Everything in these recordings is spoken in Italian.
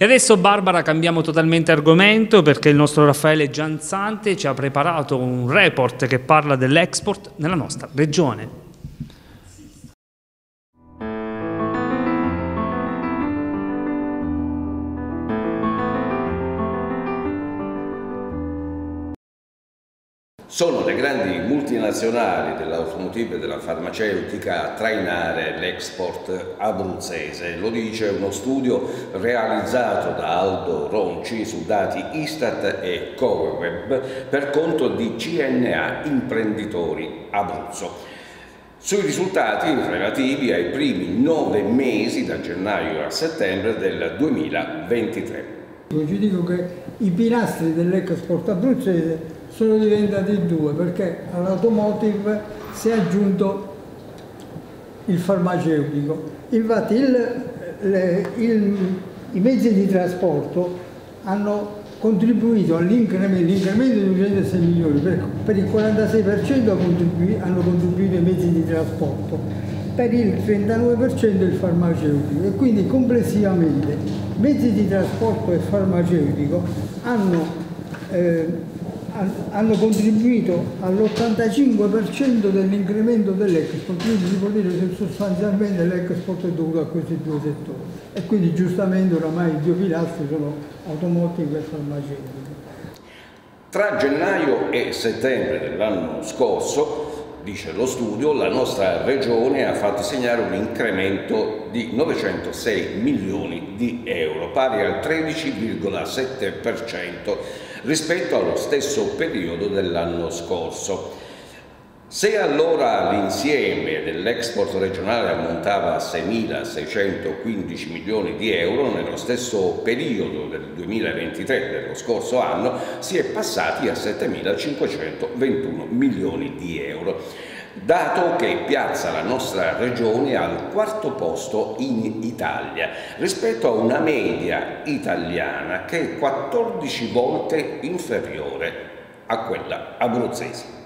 E adesso Barbara cambiamo totalmente argomento perché il nostro Raffaele Gianzante ci ha preparato un report che parla dell'export nella nostra regione. Sono le grandi multinazionali dell'automotive e della farmaceutica a trainare l'export abruzzese. Lo dice uno studio realizzato da Aldo Ronci su dati Istat e Coweb per conto di CNA Imprenditori Abruzzo. Sui risultati relativi ai primi nove mesi da gennaio a settembre del 2023. Io ci dico che i pilastri dell'export abruzzese sono diventati due perché all'automotive si è aggiunto il farmaceutico. Infatti il, le, il, i mezzi di trasporto hanno contribuito all'incremento di 206 milioni, per, per il 46% hanno contribuito i mezzi di trasporto, per il 39% il farmaceutico e quindi complessivamente mezzi di trasporto e farmaceutico hanno eh, hanno contribuito all'85% dell'incremento dell'export, quindi si può dire che sostanzialmente l'export è dovuto a questi due settori e quindi giustamente oramai i due pilastri sono automotive e farmaceutiche. Tra gennaio e settembre dell'anno scorso, dice lo studio, la nostra regione ha fatto segnare un incremento di 906 milioni di euro, pari al 13,7% rispetto allo stesso periodo dell'anno scorso. Se allora l'insieme dell'export regionale ammontava a 6.615 milioni di euro, nello stesso periodo del 2023 dello scorso anno si è passati a 7.521 milioni di euro dato che piazza la nostra regione al quarto posto in Italia rispetto a una media italiana che è 14 volte inferiore a quella abruzzese.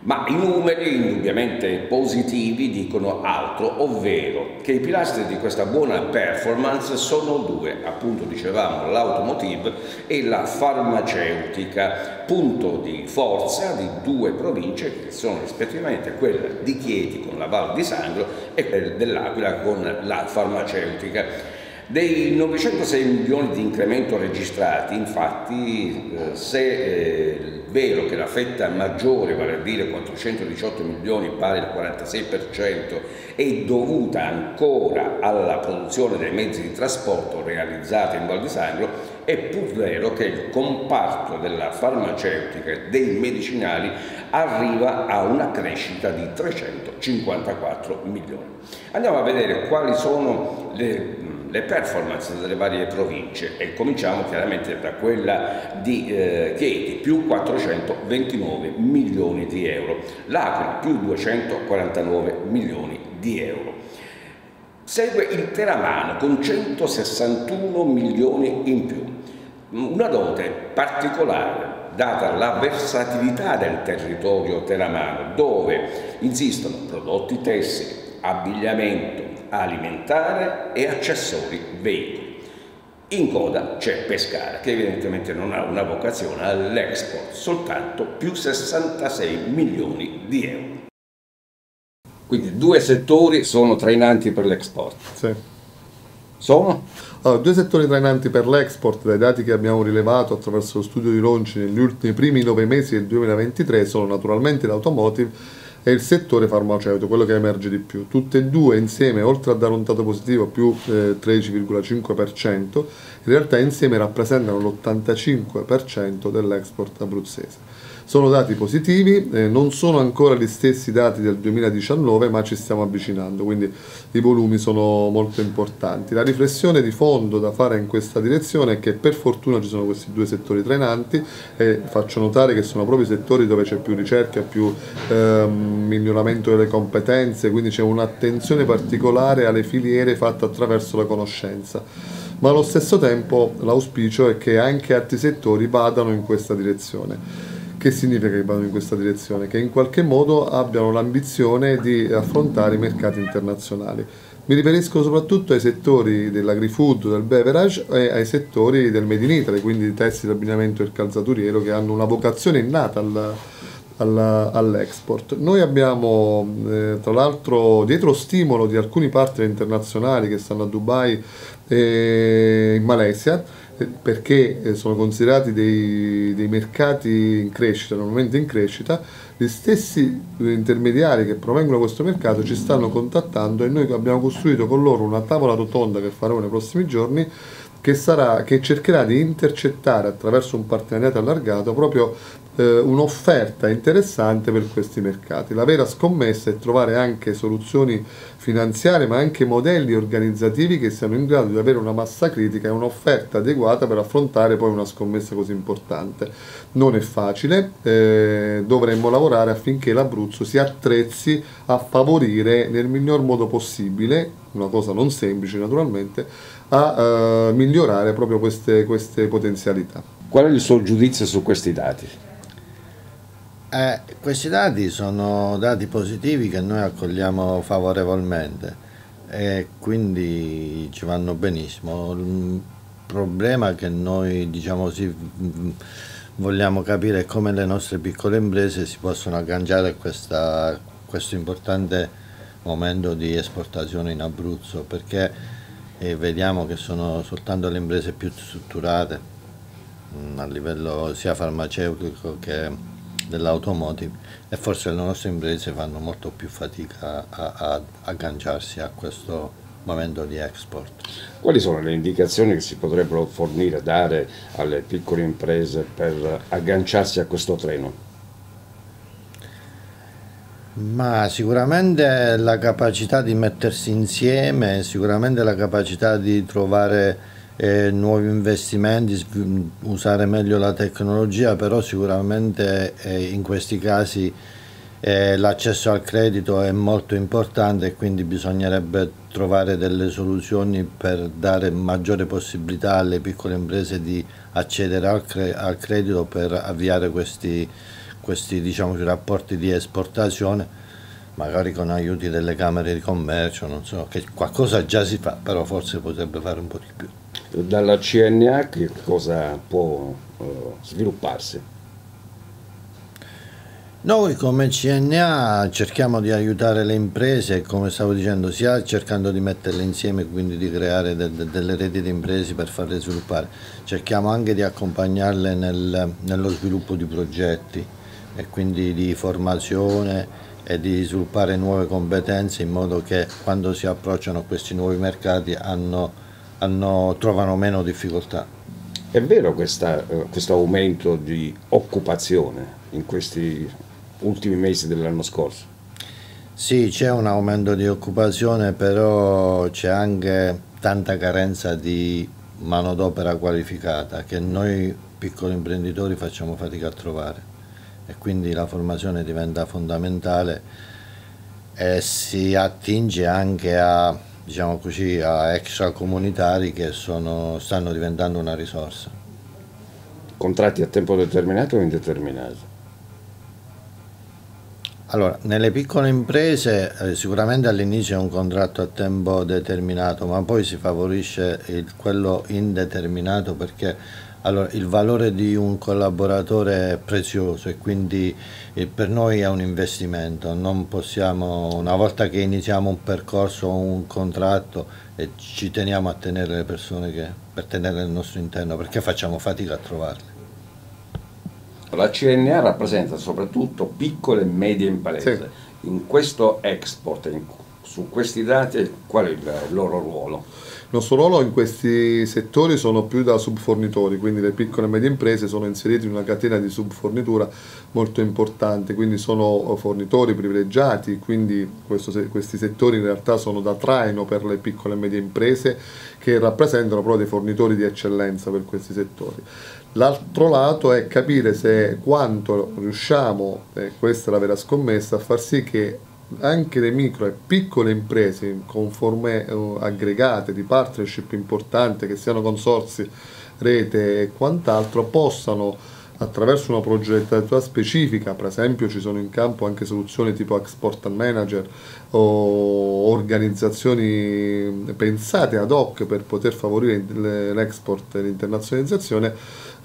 Ma i numeri indubbiamente positivi dicono altro, ovvero che i pilastri di questa buona performance sono due, appunto dicevamo l'automotive e la farmaceutica, punto di forza di due province che sono rispettivamente quella di Chieti con la Val di Sangro e quella dell'Aquila con la farmaceutica. Dei 906 milioni di incremento registrati, infatti, eh, se eh, vero che la fetta maggiore, vale a dire 418 milioni pari al 46%, è dovuta ancora alla produzione dei mezzi di trasporto realizzati in Val di Sangro, è pur vero che il comparto della farmaceutica e dei medicinali arriva a una crescita di 354 milioni. Andiamo a vedere quali sono le le performance delle varie province. E cominciamo chiaramente da quella di eh, Chieti più 429 milioni di euro, l'Aquila più 249 milioni di euro. Segue il Teramano con 161 milioni in più, una dote particolare data la versatilità del territorio teramano dove insistono prodotti tessili, abbigliamento, alimentare e accessori veicoli. In coda c'è Pescara, che evidentemente non ha una vocazione all'export, soltanto più 66 milioni di euro. Quindi due settori sono trainanti per l'export. Sì. Sono? Allora, due settori trainanti per l'export, dai dati che abbiamo rilevato attraverso lo studio di Ronci negli ultimi primi nove mesi del 2023, sono naturalmente l'automotive è il settore farmaceutico, quello che emerge di più. Tutte e due insieme, oltre a dare un dato positivo più eh, 13,5%, in realtà insieme rappresentano l'85% dell'export abruzzese. Sono dati positivi, eh, non sono ancora gli stessi dati del 2019, ma ci stiamo avvicinando, quindi i volumi sono molto importanti. La riflessione di fondo da fare in questa direzione è che per fortuna ci sono questi due settori trainanti e faccio notare che sono proprio i settori dove c'è più ricerca, più ehm, miglioramento delle competenze, quindi c'è un'attenzione particolare alle filiere fatte attraverso la conoscenza ma allo stesso tempo l'auspicio è che anche altri settori vadano in questa direzione. Che significa che vanno in questa direzione? Che in qualche modo abbiano l'ambizione di affrontare i mercati internazionali. Mi riferisco soprattutto ai settori dell'agri-food, del beverage e ai settori del Made in Italy, quindi il tessile, l'abbinamento e il calzaturiero, che hanno una vocazione innata al, al, all'export. Noi abbiamo, eh, tra l'altro, dietro stimolo di alcuni partner internazionali che stanno a Dubai e in Malesia, perché eh, sono considerati dei, dei mercati in crescita, normalmente in crescita, gli stessi intermediari che provengono da questo mercato ci stanno contattando e noi abbiamo costruito con loro una tavola rotonda che faremo nei prossimi giorni che, sarà, che cercherà di intercettare attraverso un partenariato allargato proprio eh, un'offerta interessante per questi mercati. La vera scommessa è trovare anche soluzioni finanziarie ma anche modelli organizzativi che siano in grado di avere una massa critica e un'offerta adeguata per affrontare poi una scommessa così importante. Non è facile, eh, dovremmo lavorare affinché l'Abruzzo si attrezzi a favorire nel miglior modo possibile, una cosa non semplice naturalmente, a uh, migliorare proprio queste, queste potenzialità. Qual è il suo giudizio su questi dati? Eh, questi dati sono dati positivi che noi accogliamo favorevolmente e quindi ci vanno benissimo. Il problema che noi diciamo sì, vogliamo capire è come le nostre piccole imprese si possono agganciare a questa, questo importante momento di esportazione in Abruzzo perché e vediamo che sono soltanto le imprese più strutturate mh, mm, a livello sia farmaceutico che dell'automotive e forse le nostre imprese fanno molto più fatica a, a agganciarsi a questo momento di export. Quali sono le indicazioni che si potrebbero fornire, dare alle piccole imprese per agganciarsi a questo treno? Ma sicuramente la capacità di mettersi insieme, sicuramente la capacità di trovare eh, nuovi investimenti, usare meglio la tecnologia, però sicuramente eh, in questi casi eh, l'accesso al credito è molto importante e quindi bisognerebbe trovare delle soluzioni per dare maggiore possibilità alle piccole imprese di accedere al, cre al credito per avviare questi questi diciamo, rapporti di esportazione, magari con aiuti delle camere di commercio, non so, che qualcosa già si fa, però forse potrebbe fare un po' di più. Dalla CNA che cosa può uh, svilupparsi? Noi come CNA cerchiamo di aiutare le imprese, come stavo dicendo, sia cercando di metterle insieme, quindi di creare de de delle reti di imprese per farle sviluppare, cerchiamo anche di accompagnarle nel, nello sviluppo di progetti e quindi di formazione e di sviluppare nuove competenze in modo che quando si approcciano a questi nuovi mercati hanno, hanno, trovano meno difficoltà. È vero questa, eh, questo aumento di occupazione in questi ultimi mesi dell'anno scorso? Sì, c'è un aumento di occupazione, però c'è anche tanta carenza di manodopera qualificata che noi piccoli imprenditori facciamo fatica a trovare e quindi la formazione diventa fondamentale e si attinge anche a, diciamo così, a extracomunitari che sono, stanno diventando una risorsa. Contratti a tempo determinato o indeterminato? Allora, nelle piccole imprese eh, sicuramente all'inizio è un contratto a tempo determinato, ma poi si favorisce il, quello indeterminato perché allora, il valore di un collaboratore è prezioso e quindi eh, per noi è un investimento, non possiamo, una volta che iniziamo un percorso o un contratto e ci teniamo a tenere le persone che, per tenerle nel nostro interno perché facciamo fatica a trovarle. La CNA rappresenta soprattutto piccole e medie imprese. Sì. In questo export, in, su questi dati, qual è il loro ruolo? Il nostro ruolo in questi settori sono più da subfornitori, quindi le piccole e medie imprese sono inserite in una catena di subfornitura molto importante, quindi sono fornitori privilegiati, quindi questo, questi settori in realtà sono da traino per le piccole e medie imprese che rappresentano proprio dei fornitori di eccellenza per questi settori. L'altro lato è capire se quanto riusciamo, e questa è la vera scommessa, a far sì che anche le micro e piccole imprese con forme uh, aggregate di partnership importante che siano consorsi, rete e quant'altro possano attraverso una progettazione specifica, per esempio ci sono in campo anche soluzioni tipo Export Manager o organizzazioni pensate ad hoc per poter favorire l'export e l'internazionalizzazione,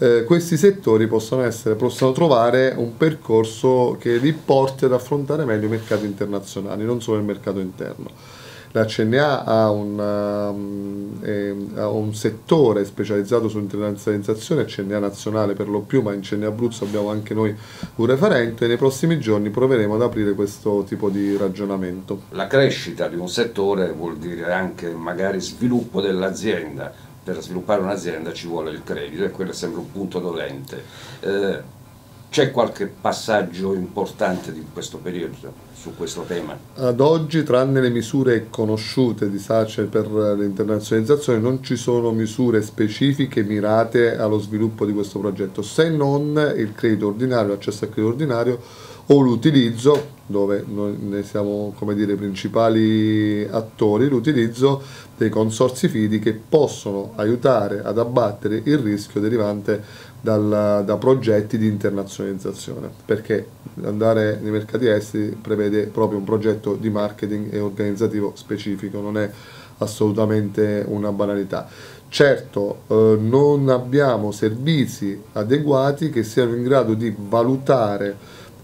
eh, questi settori possono, essere, possono trovare un percorso che li porti ad affrontare meglio i mercati internazionali, non solo il mercato interno la CNA ha un, um, eh, ha un settore specializzato sull'internazionalizzazione, CNA nazionale per lo più, ma in CNA Abruzzo abbiamo anche noi un referente e nei prossimi giorni proveremo ad aprire questo tipo di ragionamento. La crescita di un settore vuol dire anche magari sviluppo dell'azienda, per sviluppare un'azienda ci vuole il credito e quello è sempre un punto dolente. Eh, c'è qualche passaggio importante di questo periodo su questo tema? Ad oggi, tranne le misure conosciute di SACE per l'internazionalizzazione, non ci sono misure specifiche mirate allo sviluppo di questo progetto, se non il credito ordinario, l'accesso al credito ordinario o l'utilizzo, dove noi ne siamo come dire, principali attori, l'utilizzo dei consorsi fidi che possono aiutare ad abbattere il rischio derivante dal, da progetti di internazionalizzazione, perché andare nei mercati esteri prevede proprio un progetto di marketing e organizzativo specifico, non è assolutamente una banalità. Certo, eh, non abbiamo servizi adeguati che siano in grado di valutare,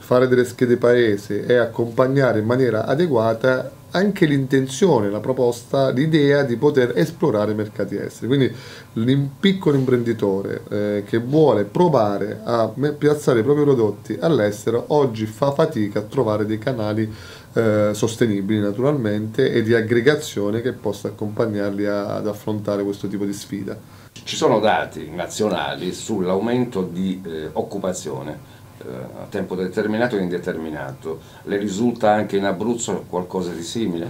fare delle schede paese e accompagnare in maniera adeguata anche l'intenzione, la proposta, l'idea di poter esplorare i mercati esteri. Quindi il piccolo imprenditore eh, che vuole provare a piazzare i propri prodotti all'estero oggi fa fatica a trovare dei canali eh, sostenibili naturalmente e di aggregazione che possa accompagnarli a, ad affrontare questo tipo di sfida. Ci sono dati nazionali sull'aumento di eh, occupazione a tempo determinato e indeterminato. Le risulta anche in Abruzzo qualcosa di simile?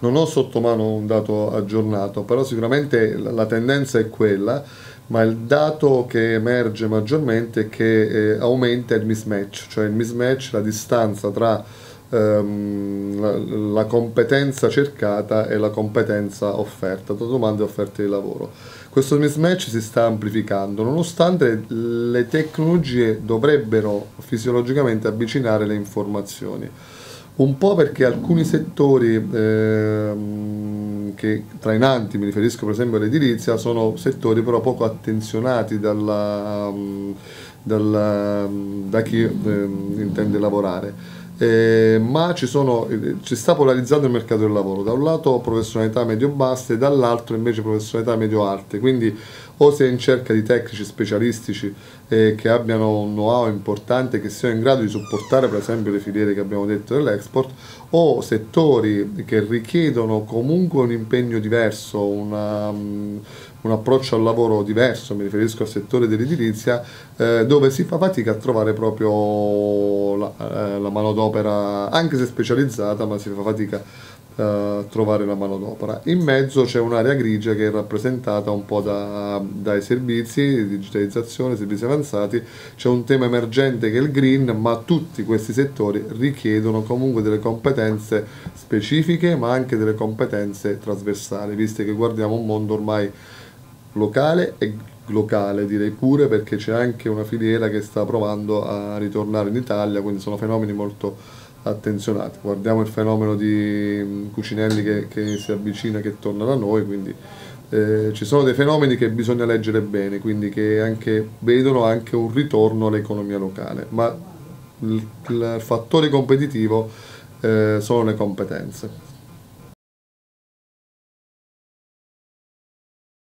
Non ho sotto mano un dato aggiornato, però sicuramente la tendenza è quella, ma il dato che emerge maggiormente è che eh, aumenta il mismatch, cioè il mismatch, la distanza tra ehm, la, la competenza cercata e la competenza offerta, tra domande e offerte di lavoro questo mismatch si sta amplificando, nonostante le tecnologie dovrebbero fisiologicamente avvicinare le informazioni. Un po' perché alcuni settori eh, che trainanti, mi riferisco per esempio all'edilizia, sono settori però poco attenzionati dalla, dalla, da chi eh, intende lavorare eh, ma ci, sono, ci, sta polarizzando il mercato del lavoro, da un lato professionalità medio-basse, dall'altro invece professionalità medio-alte, quindi o si è in cerca di tecnici specialistici eh, che abbiano un know-how importante, che siano in grado di supportare per esempio le filiere che abbiamo detto dell'export, o settori che richiedono comunque un impegno diverso, una, un approccio al lavoro diverso, mi riferisco al settore dell'edilizia, eh, dove si fa fatica a trovare proprio la, eh, la manodopera, anche se specializzata, ma si fa fatica uh, trovare la manodopera. In mezzo c'è un'area grigia che è rappresentata un po' da, dai servizi di digitalizzazione, servizi avanzati, c'è un tema emergente che è il green, ma tutti questi settori richiedono comunque delle competenze specifiche, ma anche delle competenze trasversali, visto che guardiamo un mondo ormai locale e locale direi pure perché c'è anche una filiera che sta provando a ritornare in Italia, quindi sono fenomeni molto attenzionati. Guardiamo il fenomeno di mm, Cucinelli che, che si avvicina, che torna da noi, quindi eh, ci sono dei fenomeni che bisogna leggere bene, quindi che anche, vedono anche un ritorno all'economia locale, ma il, il fattore competitivo eh, sono le competenze.